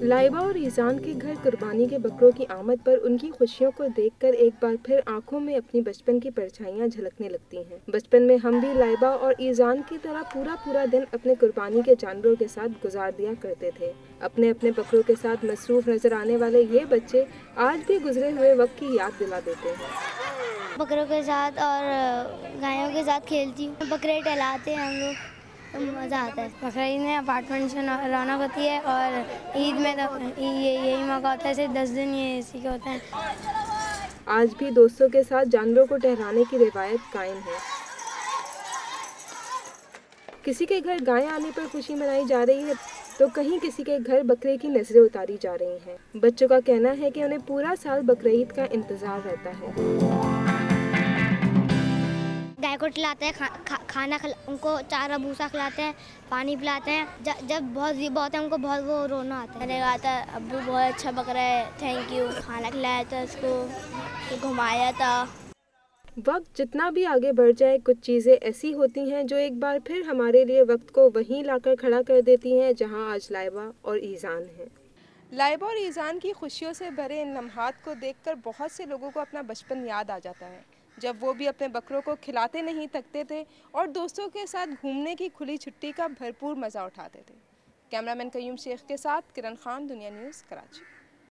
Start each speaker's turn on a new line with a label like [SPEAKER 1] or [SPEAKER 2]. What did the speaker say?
[SPEAKER 1] लाइबा और ईजान के घर कुर्बानी के बकरों की आमद पर उनकी खुशियों को देखकर एक बार फिर आँखों में अपनी बचपन की परछाइयाँ झलकने लगती हैं। बचपन में हम भी लाइबा और ईजान की तरह पूरा पूरा दिन अपने कुर्बानी के जानवरों के साथ गुजार दिया करते थे। अपने अपने बकरों के साथ मसरूफ नज़र आने वाले ये बच्चे आज भी गुजरे हुए वक्त की याद दिला देते हैं।
[SPEAKER 2] बकरों के साथ और, गायों के साथ खेलती हूँ। बकरे टहलाते हैं हम लोग। तो मज़ा आता है।
[SPEAKER 3] बकरीद में अपार्टमेंट से रौनक होती है और ईद में तो ये यही मौका होता है सिर्फ़ दस दिन ये इसी के होते हैं।
[SPEAKER 1] आज भी दोस्तों के साथ जानवरों को ठहराने की रिवायत कायम है। किसी के घर गाय आने पर खुशी मनाई जा रही है तो कहीं किसी के घर बकरे की नज़रें उतारी जा रही हैं। बच्चों का कहना है कि उन्हें पूरा साल बकरीद का इंतज़ार रहता है।
[SPEAKER 2] गाय को खिलाते हैं खा, खा, खाना खिला उनको चारा भूसा खिलाते हैं पानी पिलाते हैं। ज, जब बहुत जीबा होता है उनको बहुत वो रोना आता है।
[SPEAKER 3] मैंने कहा था अब्बू बहुत अच्छा बकरा है थैंक यू खाना खिलाया था उसको घुमाया था।
[SPEAKER 1] वक्त जितना भी आगे बढ़ जाए कुछ चीज़ें ऐसी होती हैं जो एक बार फिर हमारे लिए वक्त को वहीं लाकर खड़ा कर देती हैं जहाँ आज लाइबा और ईजान हैं। लाइबा और ईजान की खुशियों से भरे इन लम्हात को देखकर बहुत से लोगों को अपना बचपन याद आ जाता है। जब वो भी अपने बकरों को खिलाते नहीं, थकते थे और दोस्तों के साथ घूमने की खुली छुट्टी का भरपूर मज़ा उठाते थे। कैमरामैन कयूम शेख के साथ किरण खान, दुनिया न्यूज़, कराची।